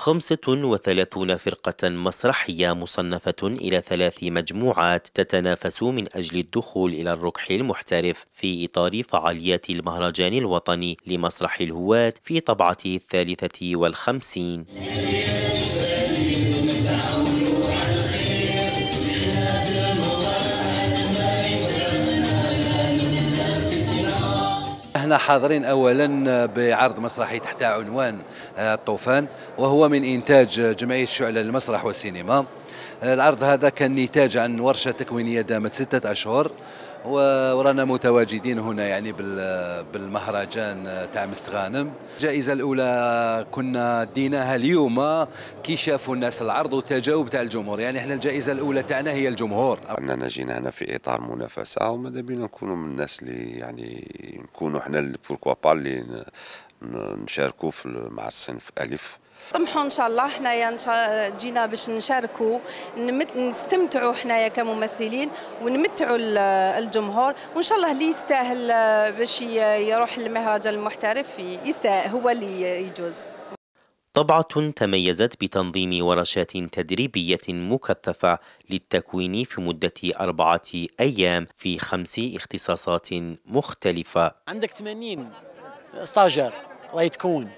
35 فرقة مسرحية مصنفة إلى ثلاث مجموعات تتنافس من أجل الدخول إلى الركح المحترف في إطار فعاليات المهرجان الوطني لمسرح الهواة في طبعته الثالثة والخمسين. إحنا حاضرين اولا بعرض مسرحي تحت عنوان آه، الطوفان وهو من إنتاج جمعية شعله للمسرح والسينما. العرض هذا كان نتاج عن ورشة تكوينية دامت ستة أشهر ورانا متواجدين هنا يعني بالمهرجان تاع مستغانم. الجائزة الأولى كنا ديناها اليوم كي شافوا الناس العرض والتجاوب تاع الجمهور. يعني إحنا الجائزة الأولى تاعنا هي الجمهور. أننا جينا هنا في إطار منافسة وماذا بينا نكونوا من الناس اللي يعني نكونوا إحنا بوركوا با اللي نشاركوا مع الصنف ألف. طمحوا إن شاء الله حنايا جينا باش نشاركوا نستمتعوا حنايا كممثلين ونمتعوا الجمهور. وإن شاء الله اللي يستاهل باش يروح للمهرجان المحترف يستاهل هو اللي يجوز. طبعة تميزت بتنظيم ورشات تدريبية مكثفة للتكوين في مدة أربعة أيام في خمس اختصاصات مختلفة. عندك 80 ستاجر راهي تكون.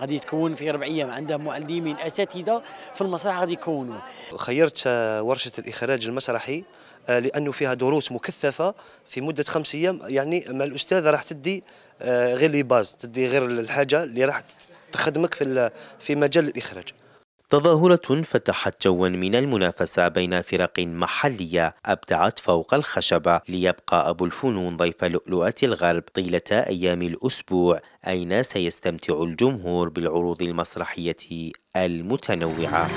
غادي تكون في ربع أيام. عندها معلمين أساتذة في المسرح غادي يكونوا. خيرت ورشة الإخراج المسرحي لأنه فيها دروس مكثفة في مدة خمس أيام. يعني مع الأستاذة راح تدي آه، غير لي باز تدي غير الحاجة اللي راح تخدمك في في مجال الإخراج. تظاهرة فتحت جوا من المنافسة بين فرق محلية أبدعت فوق الخشبة ليبقى أبو الفنون ضيف لؤلؤة الغرب طيلة أيام الأسبوع أين سيستمتع الجمهور بالعروض المسرحية المتنوعة؟